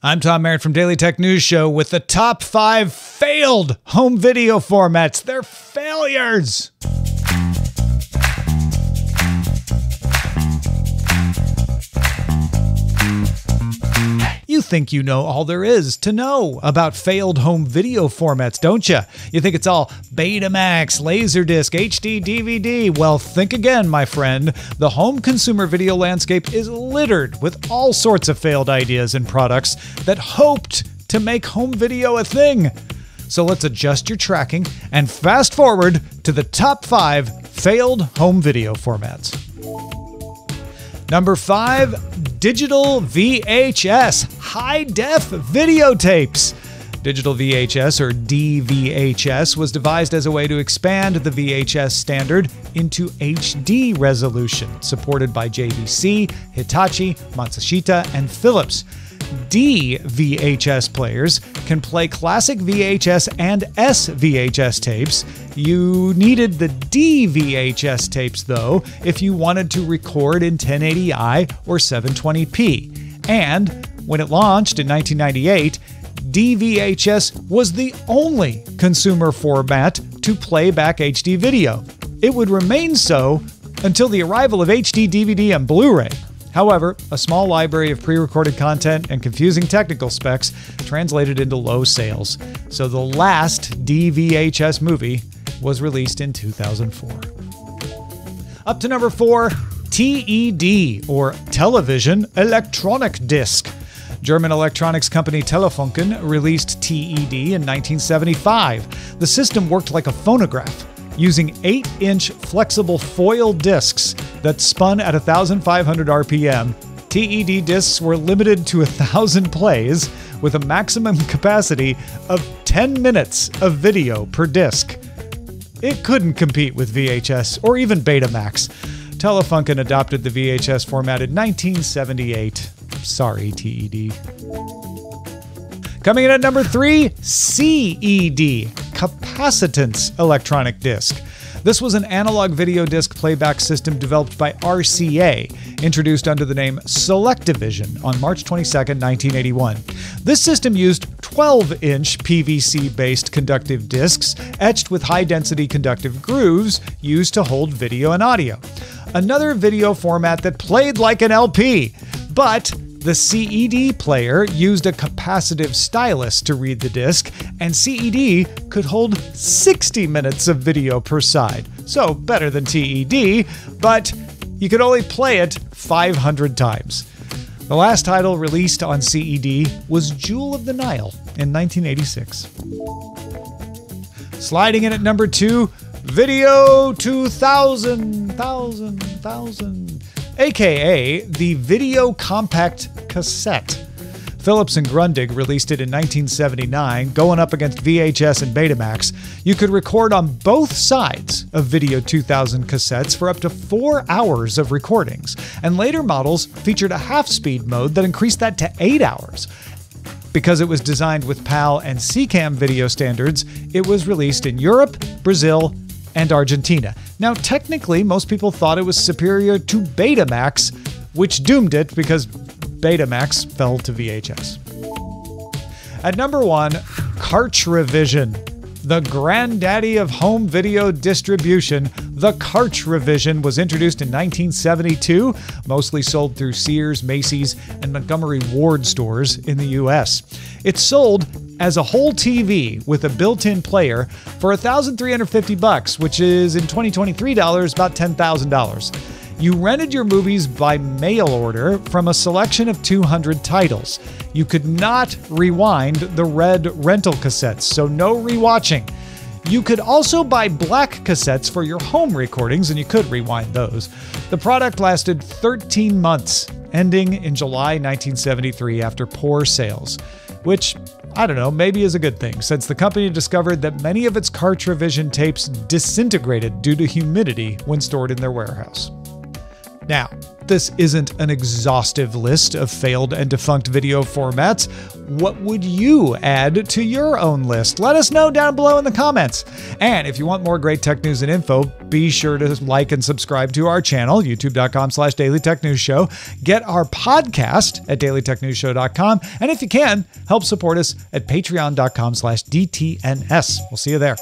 I'm Tom Merritt from Daily Tech News Show with the top five failed home video formats. They're failures. Think you know all there is to know about failed home video formats, don't you? You think it's all Betamax, Laserdisc, HD, DVD. Well, think again, my friend. The home consumer video landscape is littered with all sorts of failed ideas and products that hoped to make home video a thing. So let's adjust your tracking and fast forward to the top five failed home video formats. Number five, digital VHS, high def videotapes. Digital VHS or DVHS was devised as a way to expand the VHS standard into HD resolution, supported by JVC, Hitachi, Matsushita, and Philips. DVHS players can play classic VHS and SVHS tapes. You needed the DVHS tapes, though, if you wanted to record in 1080i or 720p. And when it launched in 1998, DVHS was the only consumer format to play back HD video. It would remain so until the arrival of HD DVD and Blu ray. However, a small library of pre recorded content and confusing technical specs translated into low sales. So the last DVHS movie was released in 2004. Up to number four TED, or Television Electronic Disc. German electronics company Telefunken released TED in 1975. The system worked like a phonograph using 8 inch flexible foil discs that spun at 1,500 RPM. TED discs were limited to 1,000 plays with a maximum capacity of 10 minutes of video per disc. It couldn't compete with VHS or even Betamax. Telefunken adopted the VHS format in 1978. Sorry, TED. Coming in at number three, CED, Capacitance Electronic Disc. This was an analog video disc playback system developed by RCA, introduced under the name Selectavision on March 22, 1981. This system used 12 inch PVC based conductive discs etched with high density conductive grooves used to hold video and audio. Another video format that played like an LP, but the CED player used a capacitive stylus to read the disc, and CED could hold 60 minutes of video per side. So, better than TED, but you could only play it 500 times. The last title released on CED was Jewel of the Nile in 1986. Sliding in at number two, Video 2000, 1000, 1000 aka the Video Compact Cassette. Philips and Grundig released it in 1979, going up against VHS and Betamax. You could record on both sides of Video 2000 cassettes for up to four hours of recordings, and later models featured a half speed mode that increased that to eight hours. Because it was designed with PAL and SECAM video standards, it was released in Europe, Brazil, and Argentina. Now, technically, most people thought it was superior to Betamax, which doomed it because Betamax fell to VHS. At number one, Cartrivision. The granddaddy of home video distribution, the Cartrivision was introduced in 1972, mostly sold through Sears, Macy's, and Montgomery Ward stores in the US. It sold as a whole TV with a built-in player for 1350 bucks, which is in 2023 dollars about $10,000. You rented your movies by mail order from a selection of 200 titles. You could not rewind the red rental cassettes, so no rewatching. You could also buy black cassettes for your home recordings, and you could rewind those. The product lasted 13 months, ending in July 1973 after poor sales, which I don't know, maybe is a good thing, since the company discovered that many of its Cartrivision tapes disintegrated due to humidity when stored in their warehouse. Now, this isn't an exhaustive list of failed and defunct video formats. What would you add to your own list? Let us know down below in the comments. And if you want more great tech news and info, be sure to like and subscribe to our channel, youtube.com slash Daily Tech News Show. Get our podcast at dailytechnewsshow.com. And if you can, help support us at patreon.com slash DTNS. We'll see you there.